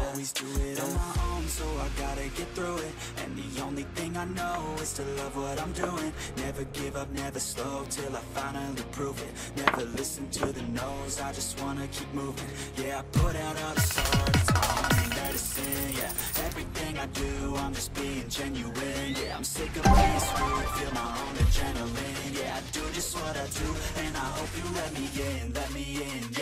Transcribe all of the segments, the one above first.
Always do it on my own, so I gotta get through it. And the only thing I know is to love what I'm doing. Never give up, never slow, till I finally prove it. Never listen to the no's, I just wanna keep moving. Yeah, I put out all the art, it's only medicine, yeah. Everything I do, I'm just being genuine Yeah, I'm sick of being screwed, feel my own adrenaline Yeah, I do just what I do, and I hope you let me in, let me in, yeah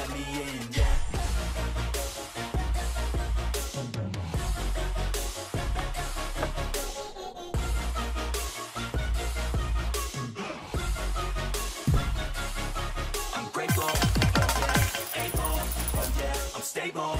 Oh yeah, able, oh yeah, I'm stable,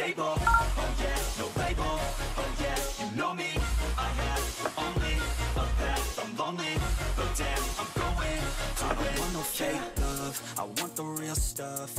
stable, oh yeah, no label, oh yeah, you know me, I have only a path, I'm lonely, but damn, I'm going, I don't want no fake love, I want the real stuff,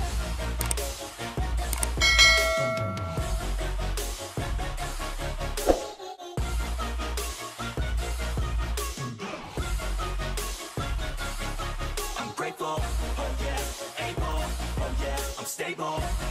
Stable,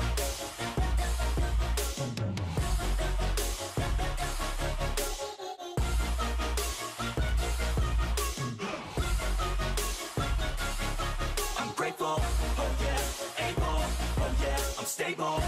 I'm oh yeah, able, oh yeah, I'm stable,